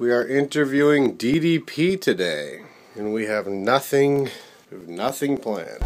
We are interviewing DDP today, and we have nothing, nothing planned.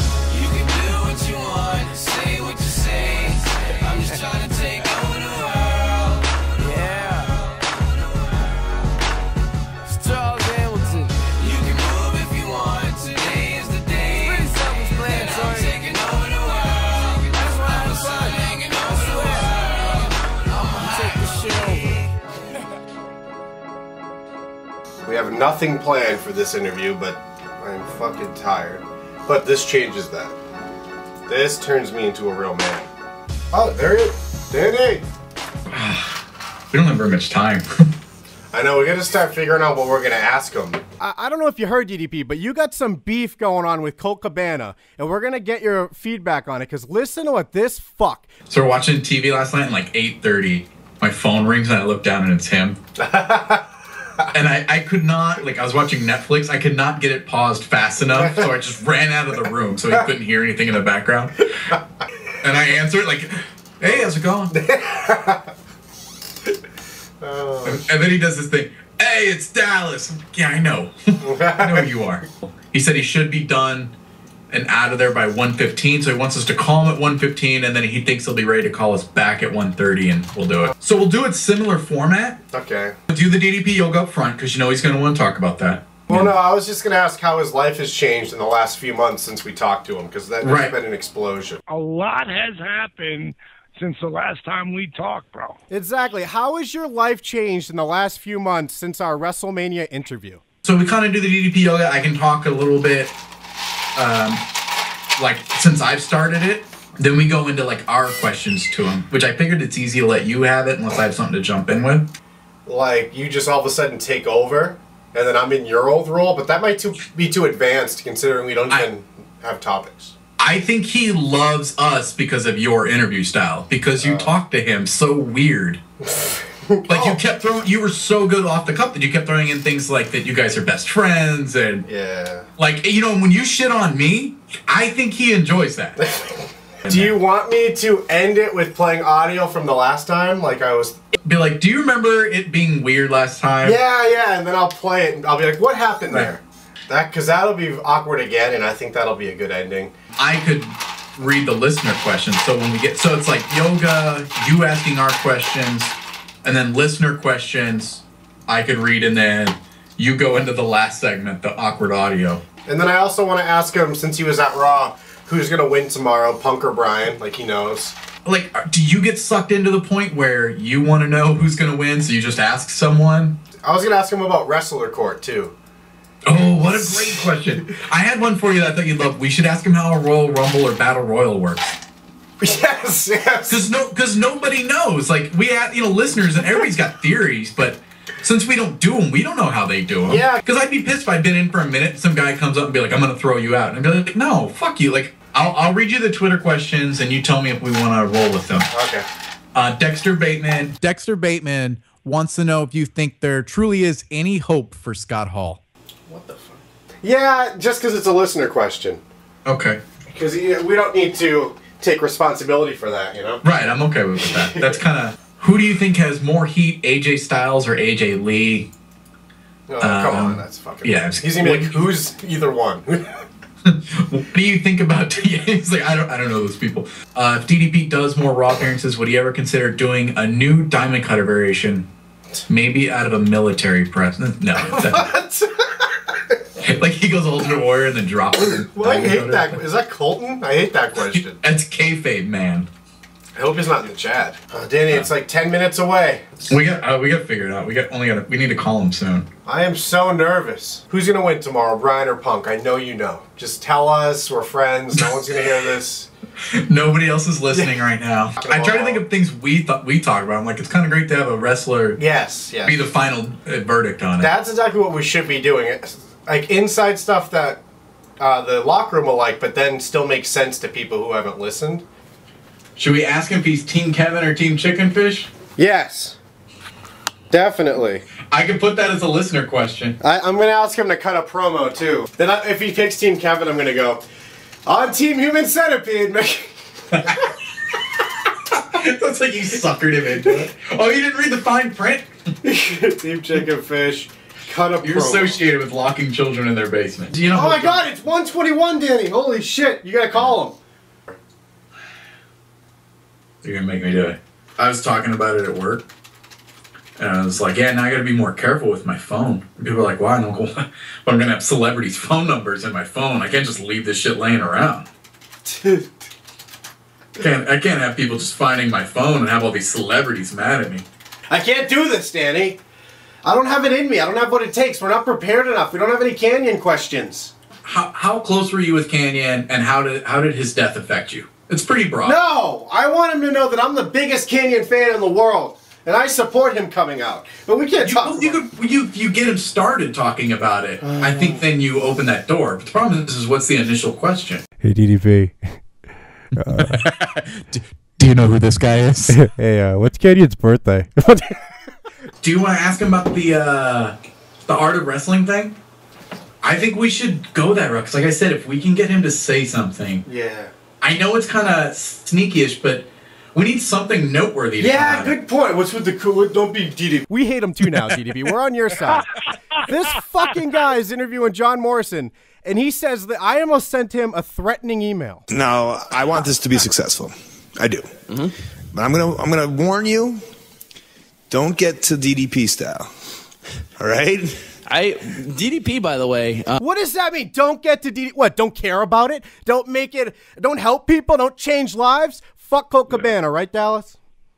We have nothing planned for this interview, but I'm fucking tired. But this changes that. This turns me into a real man. Oh, there he is. Danny! We don't have very much time. I know, we gotta start figuring out what we're gonna ask him. I, I don't know if you heard DDP, but you got some beef going on with Colt Cabana, and we're gonna get your feedback on it. Cause listen to what this fuck. so we're watching TV last night, and like 8:30, my phone rings, and I look down, and it's him. and I, I could not like I was watching Netflix. I could not get it paused fast enough, so I just ran out of the room so he couldn't hear anything in the background. And I answered like, "Hey, how's it going?" And, and then he does this thing. Hey, it's Dallas. Like, yeah, I know. I know who you are. He said he should be done and out of there by 1:15. So he wants us to call him at 1:15, and then he thinks he'll be ready to call us back at 1:30, and we'll do it. So we'll do it similar format. Okay. Do the DDP yoga up front because you know he's going to want to talk about that. Well, no, I was just gonna ask how his life has changed in the last few months since we talked to him, because that Right. been an explosion. a lot has happened since the last time we talked, bro. Exactly. How has your life changed in the last few months since our WrestleMania interview? So we kind of do the DDP yoga. I can talk a little bit, um, like since I've started it. Then we go into like our questions to him, which I figured it's easy to let you have it unless I have something to jump in with. Like, you just all of a sudden take over, and then I'm in your old role, but that might too, be too advanced considering we don't I- even have topics. I think he loves us because of your interview style. Because you talk to him so weird. like you oh. kept throwing, you were so good off the cuff that you kept throwing in things like that. You guys are best friends, and Yeah. like you know when you shit on me, I think he enjoys that. Do you want me to end it with playing audio from the last time? Like I was. Be like, do you remember it being weird last time? Yeah, yeah, and then I'll play it and I'll be like, what happened there? That Because that'll be awkward again, and I think that'll be a good ending. I could read the listener questions. So when we get, so it's like yoga, you asking our questions, and then listener questions. I could read, and then you go into the last segment, the awkward audio. And then I also want to ask him, since he was at Raw, who's going to win tomorrow, Punk or Bryan? Like he knows. Like, uh, do you get sucked into the point where you want to know who's going to win, so you just ask someone? I was going to ask him about Wrestler Court, too. Oh, what a great question! I had one for you that I thought you'd love. We should ask him how a Royal Rumble or Battle Royal works. Yes, yes. Because no, because nobody knows. Like we have, you know, listeners, and everybody's got theories, but since we don't do them, we don't know how they do them. Yeah. Because I'd be pissed if I'd been in for a minute, and some guy comes up and be like, "I'm gonna throw you out," and I'd be like, "No, fuck you." Like, I'll, I'll read you the Twitter questions, and you tell me if we want to roll with them. Okay. Uh, Dexter Bateman, Dexter Bateman wants to know if you think there truly is any hope for Scott Hall. What the fuck? Yeah, just because it's a listener question. okay, Because we don't need to take responsibility for that, you know? right, I'm okay with that. That's kind of. Who do you think has more heat, AJ Styles or AJ Lee? Oh, come Um, on, that's fucking. yeah, He's gonna be like, who's either one? What do you think about? He's like, I don't, I don't know those people. Uh, if DDP does more Raw appearances, would he ever consider doing a new Diamond Cutter variation? Maybe out of a military press? No, he goes Ultimate Warrior and then drops it. well, I hate that. Is that Colton? I hate that question. That's kayfabe, man. I hope he's not in the chat. Uh, Danny, it's like 10 minutes away. We got, uh, we got figured out. We got only got. We need to call him soon. I am so nervous. Who's gonna win tomorrow, Bryan or Punk? I know you know. Just tell us. We're friends. No one's gonna hear this. Nobody else is listening right now. I try to think of things we thought we talk about. I'm like, it's kind of great to have a wrestler Yes, yes. be the final uh, verdict on it. That's exactly what we should be doing. It's like inside stuff that uh, the locker room will like, but then still makes sense to people who haven't listened. Should we ask him if he's Team Kevin or Team Chicken Fish? Yes, definitely. I can put that as a listener question. I, I'm gonna ask him to cut a promo too. Then I, if he picks Team Kevin, I'm gonna go on Team Human Centipede. That's like you suckered him into it. Oh, you didn't read the fine print? team chicken fish. Cut a You're promo. associated with locking children in their basement. Do you know? Oh my god, it's 121, Danny. Holy shit. You gotta call him. You're gonna make me do it. I was talking about it at work, and I was like, "Yeah, now I gotta be more careful with my phone." And people are like, "Why?" And I'm, going, well, I'm gonna have celebrities' phone numbers in my phone. I can't just leave this shit laying around. Can't I can't have people just finding my phone and have all these celebrities mad at me. I can't do this, Danny. I don't have it in me. I don't have what it takes. We're not prepared enough. We don't have any Kanyon questions. How, how close were you with Kanyon, and how did how did his death affect you? It's pretty broad. No! I want him to know that I'm the biggest Kanyon fan in the world. And I support him coming out. But we can't You, talk well, you could you you get him started talking about it. I think then you open that door. But the problem is, is what's the initial question? Hey, DDP. Do you know who this guy is? hey, uh, what's Kanyon's birthday? Do you want to ask him about the uh, the art of wrestling thing? I think we should go that route. Because, like I said, if we can get him to say something, Yeah. I know it's kind of sneakyish, but we need something noteworthy. To Yeah, out it. good point. What's with the cool? Don't be DD. we hate him too now, DDP. We're on your side. This fucking guy is interviewing John Morrison, and he says that I almost sent him a threatening email. No, I want this to be successful. I do. But I'm gonna I'm gonna warn you. Don't get to DDP style. All right. I DDP by the way. Uh, What does that mean? Don't get to DD. What? Don't care about it? Don't make it? Don't help people? Don't change lives? Fuck Coke Cabana, right, Dallas?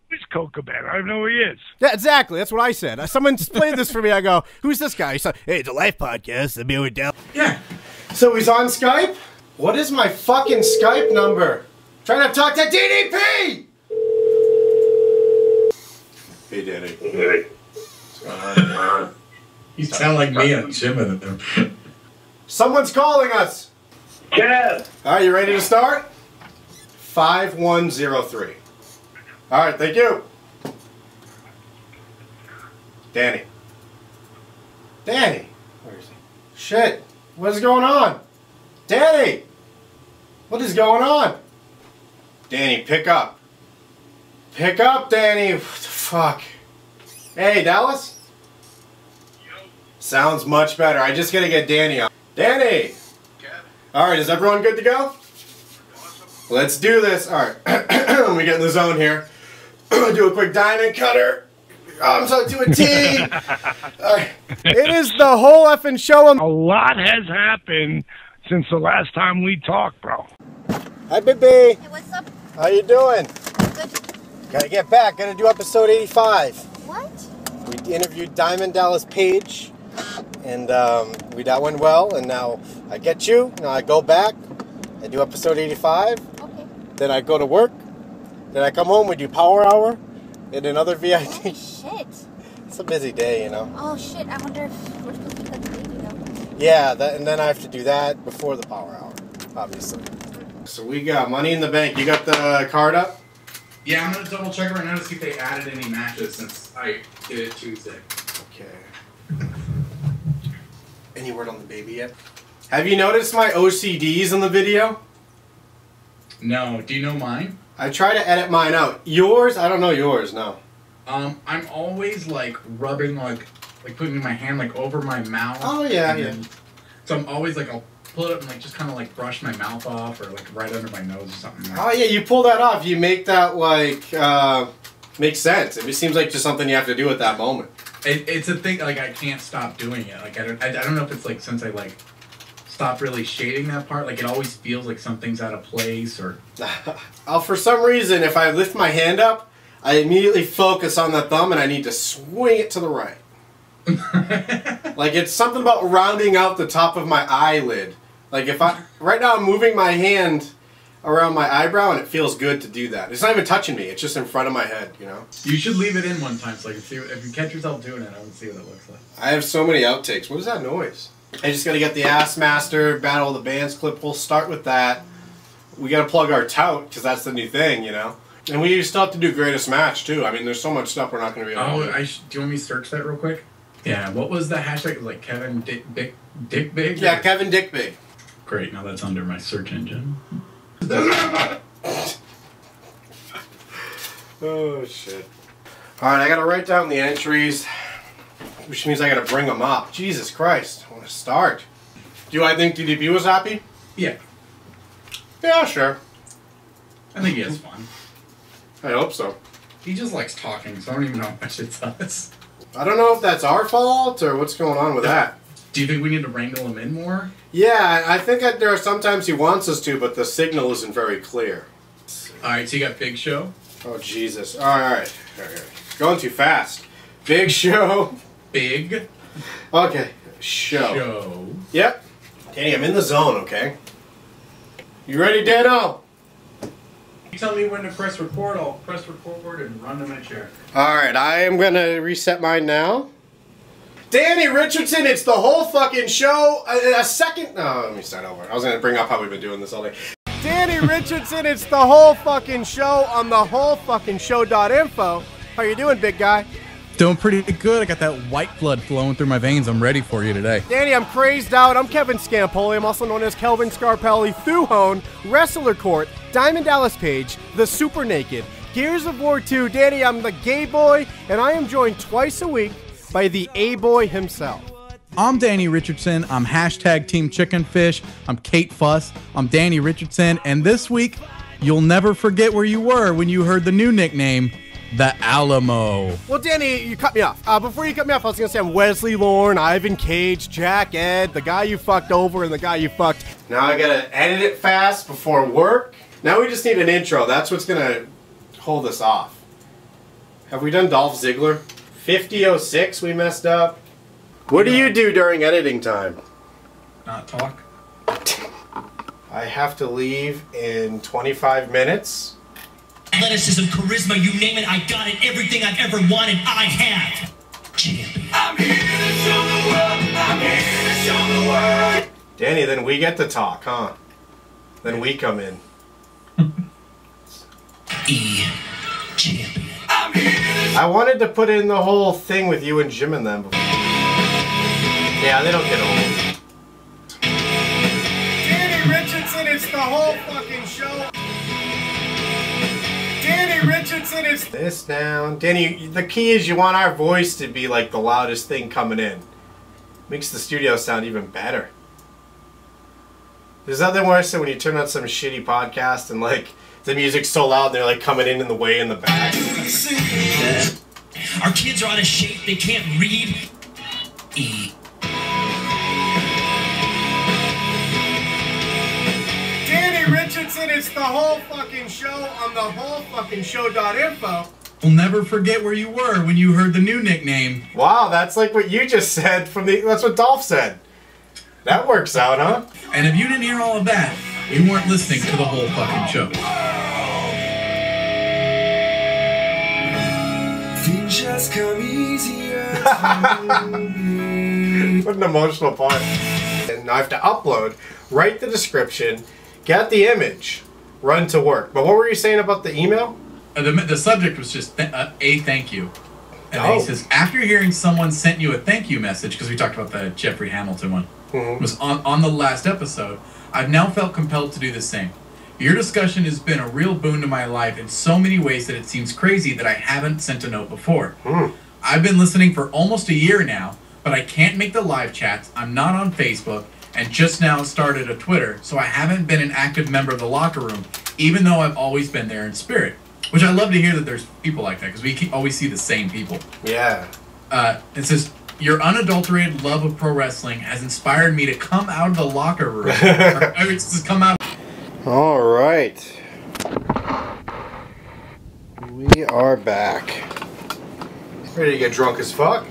Who's Coke Cabana? I don't know who he is. Yeah, exactly. That's what I said. Uh, Someone played this for me. I go, "Who's this guy?" He said, "Hey, it's a life podcast. I'll be with Dallas." Yeah. So he's on Skype? What is my fucking Skype number? Trying to talk to DDP! Hey, Danny. You sound like me and Jim in them. Someone's calling us! Kev! Alright, you ready to start? 5103. Alright, thank you. Danny. Danny. Where is he? Shit. What is going on? Danny! What is going on? Danny, pick up. Pick up, Danny. What the fuck? Hey, Dallas? Sounds much better. I just gotta get Danny on. Danny! Alright, is everyone good to go? Awesome. Let's do this. Alright. Let me get in the zone here. do a quick diamond cutter. Oh, I'm so to a T. Alright. It is the whole effing show. A lot has happened since the last time we talked, bro. Hi, baby. Hey, what's up? How you doing? Good. Gotta get back. Gotta do episode 85. What? We interviewed Diamond Dallas Page, and um, we that went well. And now I get you. Now I go back. I do episode 85. Okay. Then I go to work. Then I come home. We do Power Hour, and another Oh VIP. shit. It's a busy day, you know. Oh shit. I wonder if we're supposed to cut the baby though. Yeah, that, and then I have to do that before the Power Hour, obviously. So we got money in the bank. You got the card up? Yeah, I'm gonna double check right now to see if they added any matches since I did it Tuesday. Okay. Any word on the baby yet? Have you noticed my OCDs in the video? No, do you know mine? I try to edit mine out. Yours? I don't know yours, no. Um, I'm always like rubbing like like putting my hand like over my mouth. Oh, yeah, yeah. then- so I'm always like I'll pull it up and like just kind of like brush my mouth off or like right under my nose or something. Oh yeah, you pull that off. You make that like uh make sense. It just seems like just something you have to do at that moment. It, it's a thing like I can't stop doing it. Like I don't I, I don't know if it's like since I like stopped really shading that part. Like it always feels like something's out of place or Oh, for some reason, if I lift my hand up, I immediately focus on the thumb and I need to swing it to the right. like it's something about rounding out the top of my eyelid. Like if I right now I'm moving my hand around my eyebrow and it feels good to do that. It's not even touching me. It's just in front of my head, you know. you should leave it in one time so I can see if you catch yourself doing it. I want to see what it looks like. I have so many outtakes. What is that noise? I just got to get the Ass Master Battle of the Bands clip. We'll start with that. We got to plug our tout because that's the new thing, you know. And we still have to do greatest match too. I mean, there's so much stuff we're not going to be able Oh, to do. I sh- do you want me to search that real quick? Yeah. What was the hashtag? Like Kevin Dick Dick Dick Big? Yeah, Kevin Dick Big. Great. Now that's under my search engine. Oh shit. All right, I got to write down the entries. which means I gotta bring them up. Jesus Christ, I want to start. Do I think DDP was happy? Yeah, Yeah, sure. I think he has fun. I hope so. He just likes talking, so I don't even know how much it us. I don't know if that's our fault or what's going on with that. Do you think we need to wrangle him in more? Yeah, I I think that there are sometimes he wants us to, but the signal isn't very clear. All right, so you got Big Show, Oh Jesus! All right, all right, all right. going too fast. Big show. Big Okay, show. Show. Yep. Danny, I'm in the zone. Okay. You ready, Dano? You tell me when to press record. I'll press record and run to my chair. All right, I am gonna reset mine now. Danny Richardson, it's the whole fucking show. A, a second. No, let me start over. I was gonna bring up how we've been doing this all day. Danny Richardson, it's the whole fucking show on the whole fucking show.info. How you doing, big guy? Doing pretty good. I got that white blood flowing through my veins. I'm ready for you today. Danny, I'm crazed out. I'm Kevin Scampoli. I'm also known as Kelvin Scarpelli, Thuhone, Wrestler Court, Diamond Dallas Page, The Super Naked, Gears of War 2. Danny, I'm the gay boy, and I am joined twice a week by the A boy himself. I'm Danny Richardson. I'm hashtag Team Chicken Fish. I'm Kate Fuss. I'm Danny Richardson. And this week, you'll never forget where you were when you heard the new nickname, the Alamo. Well, Danny, you cut me off. Uh, before you cut me off, I was gonna say I'm Wesley Lorne, Ivan Cage, Jack Ed, the guy you fucked over, and the guy you fucked. Now I gotta edit it fast before work. Now we just need an intro. That's what's gonna hold us off. Have we done Dolph Ziggler? 5006 we messed up. What do you do during editing time? Not talk. I have to leave in 25 minutes. Athleticism, charisma, you name it, I got it. Everything I've ever wanted, I have. Champion. I'm here to show the world. I'm here to show the world. Danny, then we get to talk, huh? Then we come in. E. Champion. I wanted to put in the whole thing with you and Jim and them. Before. Yeah, they don't get old. Danny Richardson, it's the whole fucking show. Danny Richardson, it's this down. Danny, the key is you want our voice to be like the loudest thing coming in. Makes the studio sound even better. There's nothing worse than when you turn on some shitty podcast and like the music's so loud and they're like coming in in the way in the back. Our kids are out of shape, they can't read. E. Danny Richardson, it's the whole fucking show on the whole fucking show.info. We'll never forget where you were when you heard the new nickname. Wow, that's like what you just said from the that's what Dolph said. That works out, huh? And if you didn't hear all of that, you weren't listening to the whole fucking show. Just come easier. What an emotional part. And I have to upload, write the description, get the image, run to work. But what were you saying about the email? Uh, the, the subject was just th- uh, a thank you. And then Oh. he says, after hearing someone sent you a thank you message, because we talked about the Jeffrey Hamilton one, was on, on the last episode, I've now felt compelled to do the same. Your discussion has been a real boon to my life in so many ways that it seems crazy that I haven't sent a note before. I've been listening for almost a year now, but I can't make the live chats. I'm not on Facebook, and just now started a Twitter, so I haven't been an active member of the locker room, even though I've always been there in spirit. Which I love to hear that there's people like that because we always see the same people. Yeah. Uh, it says your unadulterated love of pro wrestling has inspired me to come out of the locker room. or, or it says come out. All right. We are back. Ready to get drunk as fuck?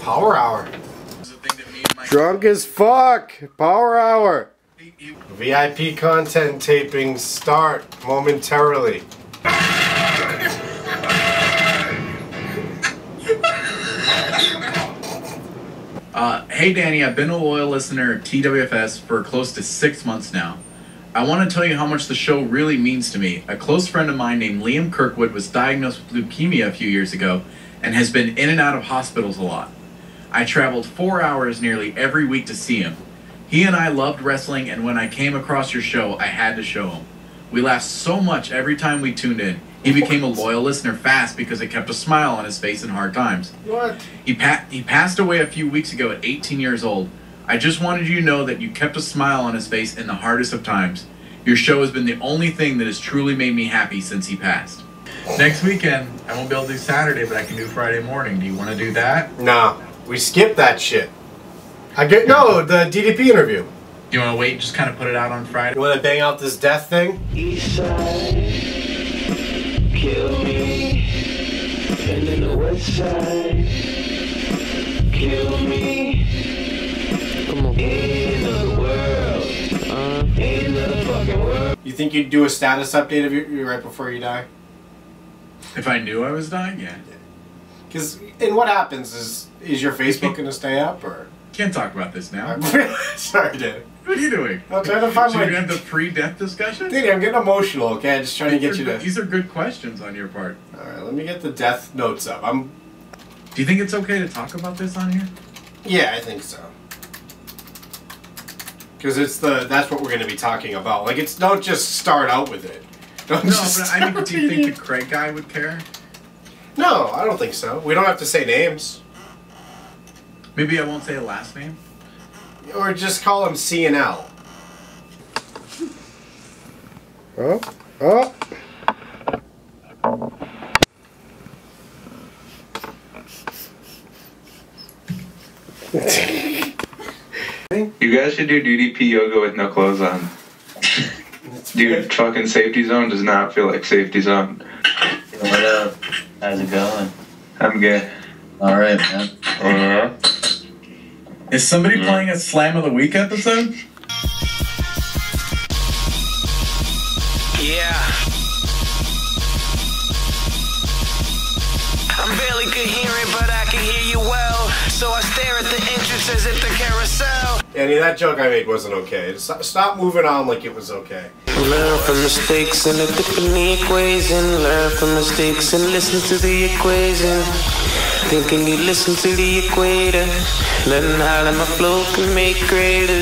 Power hour. Drunk as fuck. Power hour. VIP content taping start momentarily. Uh, hey Danny, I've been a loyal listener at TWFS for close to six months now. I want to tell you how much the show really means to me. A close friend of mine named Liam Kirkwood was diagnosed with leukemia a few years ago and has been in and out of hospitals a lot. I traveled four hours nearly every week to see him. He and I loved wrestling, and when I came across your show, I had to show him. We laughed so much every time we tuned in. He became a loyal listener fast because it kept a smile on his face in hard times. What? He, pa- he passed away a few weeks ago at 18 years old. I just wanted you to know that you kept a smile on his face in the hardest of times. Your show has been the only thing that has truly made me happy since he passed. Next weekend, I won't be able to do Saturday, but I can do Friday morning. Do you want to do that? Nah, we skipped that shit. I get no the DDP interview. Do you want to wait just kind of put it out on Friday? You want to bang out this death thing? East side, kill me. And then the west side, kill me. Uh. You think you'd do a status update of you right before you die? If I knew I was dying, yeah. Because and what happens is is your Facebook gonna stay up or? Can't talk about this now. Sorry, Danny. What are you doing? I'm trying to find Should my. we have the pre-death discussion? Danny, I'm getting emotional. Okay, I'm just trying to get you to. These are good questions on your part. All right, let me get the death notes up. I'm. Do you think it's okay to talk about this on here? Yeah, I think so. Because it's the that's what we're going to be talking about. Like, it's don't just start out with it. Don't No, just but I mean, do you think reading. the Craig guy would care? No, I don't think so. We don't have to say names, Maybe I won't say a last name. or just call him C and L. Oh, oh. You guys should do DDP yoga with no clothes on. Dude, fucking safety zone does not feel like safety zone. What up? How's it going? I'm good. All right, man. Uh-huh. Is somebody playing a Slam of the Week episode? Yeah. I'm barely coherent, but I can hear you well. So I stare at the entrance as if the carousel. Andy, that joke I made wasn't okay. Stop, stop moving on like it was okay. Learn from mistakes and a dip in the equation. Learn from mistakes and listen to the equation. Thinking you listen to the equator. Learning how my flow can make greater.